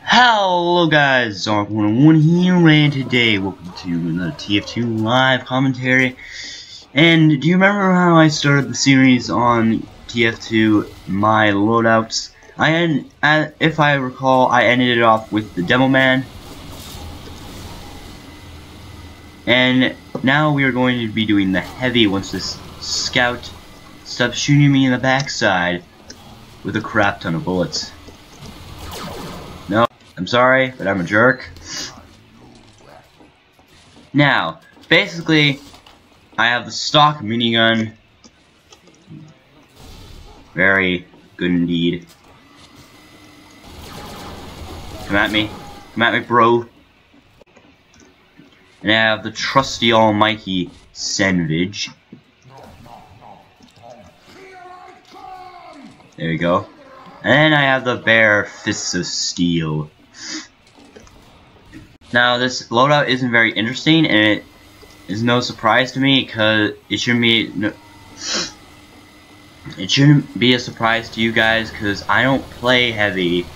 Hello guys, Zark101 here, and today, welcome to another TF2 live commentary. And do you remember how I started the series on TF2, my loadouts? I end, if I recall, I ended it off with the Demo Man. And now we are going to be doing the heavy once this scout stops shooting me in the backside with a crap ton of bullets. No, I'm sorry, but I'm a jerk. Now, basically, I have the stock minigun. Very good indeed. Come at me. Come at me, bro. And I have the trusty almighty Sandwich. There we go. And I have the bare fists of steel. Now, this loadout isn't very interesting, and it is no surprise to me, because it shouldn't be... No, it shouldn't be a surprise to you guys, because I don't play heavy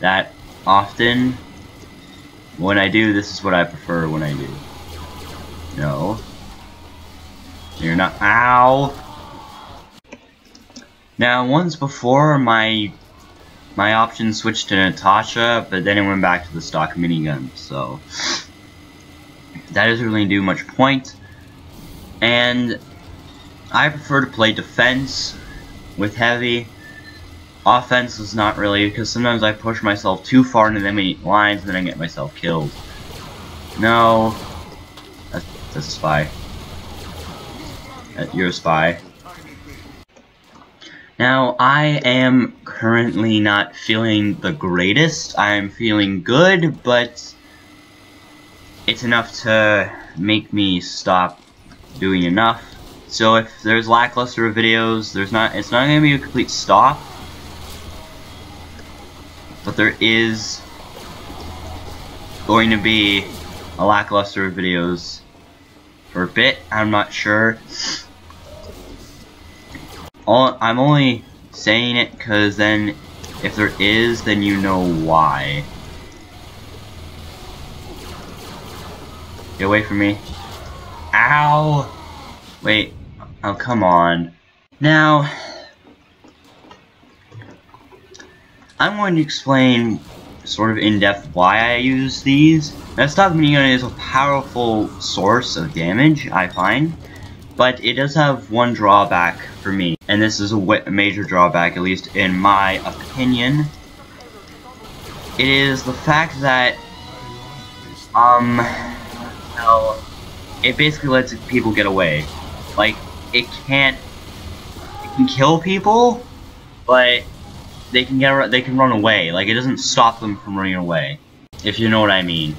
that often. When I do, this is what I prefer when I do. No. You're not- Ow! Now, once before, my my option switched to Natasha, but then it went back to the stock minigun, so that doesn't really do much point. And I prefer to play defense with heavy. Offense is not really, because sometimes I push myself too far into the enemy lines and then I get myself killed. No. That's, that's a spy. You're a spy. Now, I am currently not feeling the greatest. I'm feeling good, but it's enough to make me stop doing enough. So if there's lackluster videos, there's not it's not gonna be a complete stop. There is going to be a lackluster of videos for a bit, I'm not sure. All, I'm only saying it because then if there is, then you know why. Get away from me. Ow! Wait. Oh, come on. Now, I'm going to explain sort of in-depth why I use these. Now, stock minigun is a powerful source of damage, I find. But it does have one drawback for me, and this is a major drawback, at least in my opinion. It is the fact that, um, well, it basically lets people get away. Like, it can't, it can kill people, but they can get, they can run away. Like, it doesn't stop them from running away, if you know what I mean.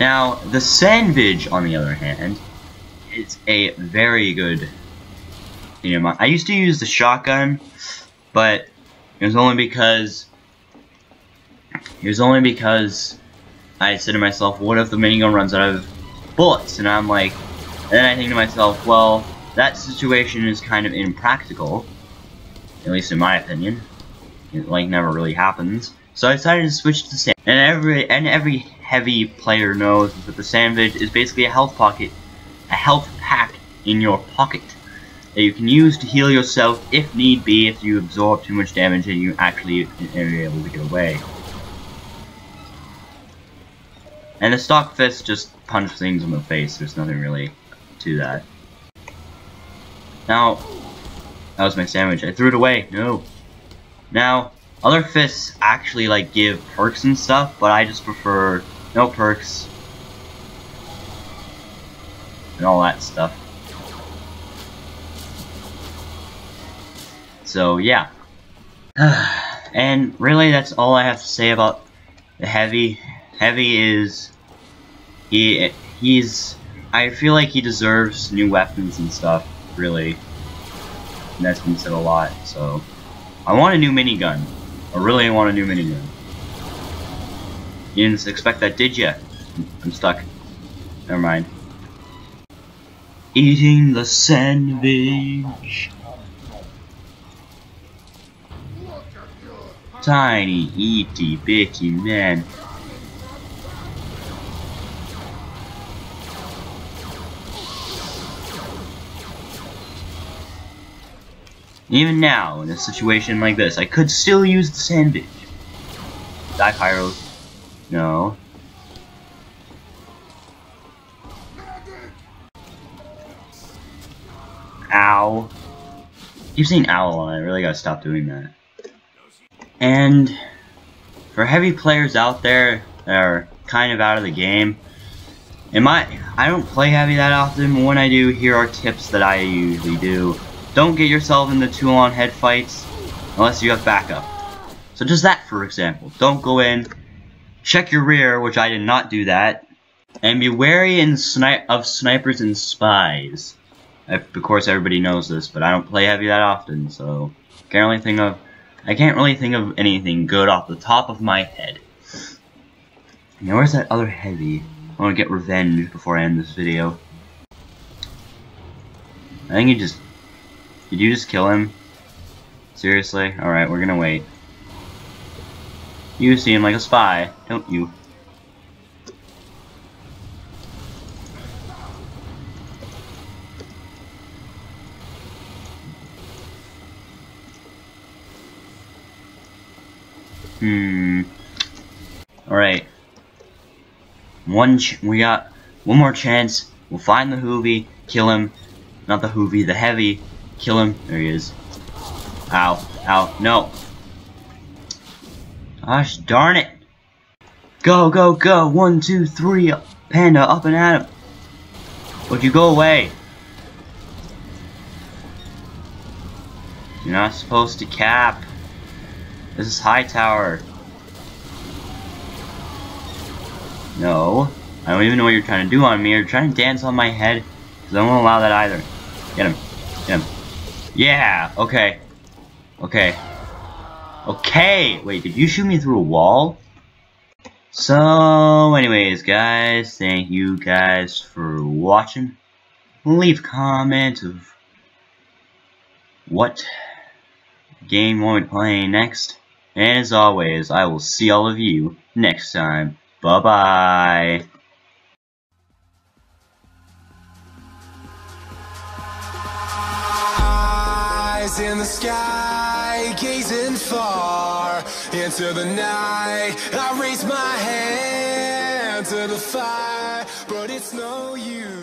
Now, the Sandvich, on the other hand, it's a very good you know, I used to use the shotgun, but it was only because it was only because I said to myself, what if the minigun runs out of bullets? And I'm like, and then I think to myself, well, that situation is kind of impractical, at least in my opinion. It like never really happens. So I decided to switch to sand. And every and every heavy player knows that the Sandvich is basically a health pocket a health pack in your pocket that you can use to heal yourself if need be if you absorb too much damage and you actually are able to get away. And the stock fist just punch things in the face, there's nothing really to that. Now, that was my sandwich, I threw it away, no. Now, other fists actually like give perks and stuff, but I just prefer no perks, and all that stuff. So yeah. and really that's all I have to say about the Heavy. Heavy is he he's I feel like he deserves new weapons and stuff, really. And that's been said a lot, so I want a new minigun. I really want a new minigun. You didn't expect that, did you? I'm stuck. Never mind. Eating the sandwich. Tiny, itty, bitty man. Even now, in a situation like this, I could still use the sandwich. Die, Pyro. No. Ow. Keep saying ow a lot, I really gotta stop doing that. And for heavy players out there that are kind of out of the game, in my I don't play heavy that often, but when I do, here are tips that I usually do. Don't get yourself into two-on head fights unless you have backup. So just that, for example. Don't go in, check your rear, which I did not do that, and be wary in sni of snipers and spies. Of course, everybody knows this, but I don't play heavy that often, so can't really think of I can't really think of anything good off the top of my head. Now, where's that other heavy? I want to get revenge before I end this video. I think he just... Did you just kill him? Seriously? Alright, we're gonna wait. You seem like a spy, don't you? Hmm. Alright. One we got one more chance. We'll find the Hoovy, kill him. Not the Hoovy, the Heavy. Kill him. There he is. Ow. Ow. No. Gosh darn it. Go, go, go. One, two, three. Panda, up and at him. Would you go away? You're not supposed to cap. This is Hightower. No. I don't even know what you're trying to do on me. You're trying to dance on my head. Because I won't allow that either. Get him. Get him. Yeah. Okay. Okay. Okay. Wait, did you shoot me through a wall? So, anyways, guys, thank you guys for watching. Leave comments of what game you want me to play next. And as always, I will see all of you next time. Bye-bye. Eyes in the sky, gazing far into the night. I raise my hand to the fire, but it's no use.